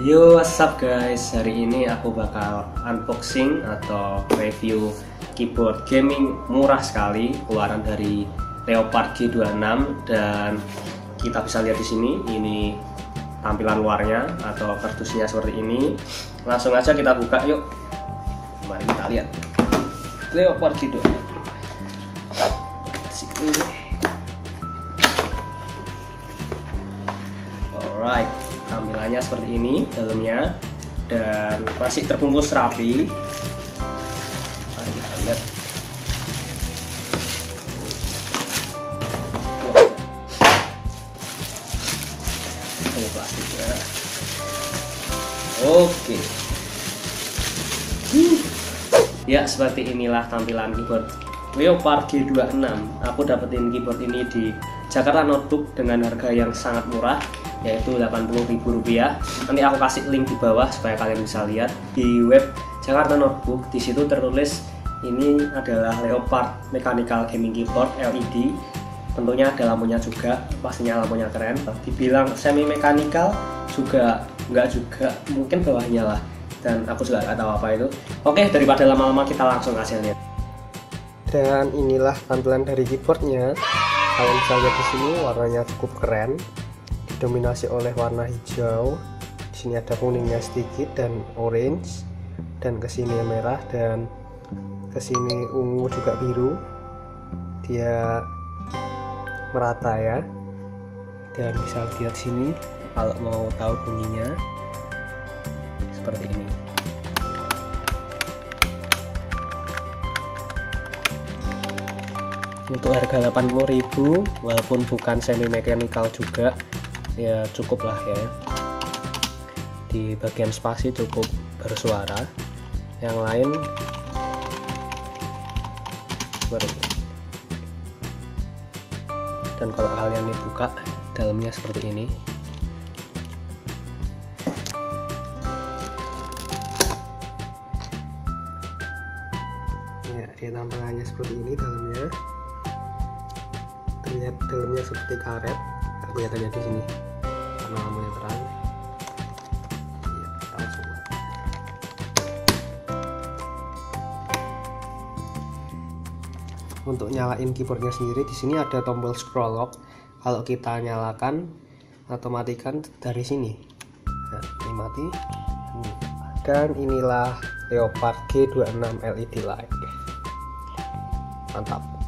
Yo, what's up guys? Hari ini aku bakal unboxing atau review keyboard gaming murah sekali keluaran dari Leopard G26 dan kita bisa lihat di sini ini tampilan luarnya atau kardusnya seperti ini. Langsung aja kita buka yuk. Mari kita lihat. Leopard G26. Alright, tampilannya seperti ini dalamnya dan masih terbungkus rapi. Mari kita lihat. Ini plastiknya. Oke. Ya, seperti inilah tampilan keyboard Leopard G26. Aku dapetin keyboard ini di Jakarta Notebook dengan harga yang sangat murah yaitu Rp80.000. Nanti aku kasih link di bawah supaya kalian bisa lihat di web Jakarta Notebook. Di situ tertulis ini adalah Leopard Mechanical Gaming Keyboard LED. Tentunya ada lampunya juga, pastinya lampunya keren. Dibilang semi mechanical juga enggak juga, mungkin bawahnya lah. Dan aku juga nggak tahu apa itu. Oke, daripada lama-lama kita langsung kasih lihat. Dan inilah tampilan dari keyboardnya. Kalian bisa lihat di sini warnanya cukup keren didominasi oleh warna hijau. Di sini ada kuningnya sedikit dan orange dan ke sini merah dan ke sini ungu juga biru. Dia merata ya. Dan bisa lihat sini kalau mau tahu bunyinya seperti ini untuk harga 80.000 walaupun bukan semi mechanical juga ya cukup lah ya. Di bagian spasi cukup bersuara. Yang lain seperti dan kalau kalian dibuka dalamnya seperti ini. Ya dia tampilannya seperti ini dalamnya terlihat dalamnya seperti karet. Kelihatannya di sini. Karena lampunya terang ya, langsung untuk nyalain keyboardnya sendiri di sini ada tombol scroll lock. Kalau kita nyalakan atau matikan dari sini. Nah, ini mati. Dan inilah Leopard G26 LED light. Mantap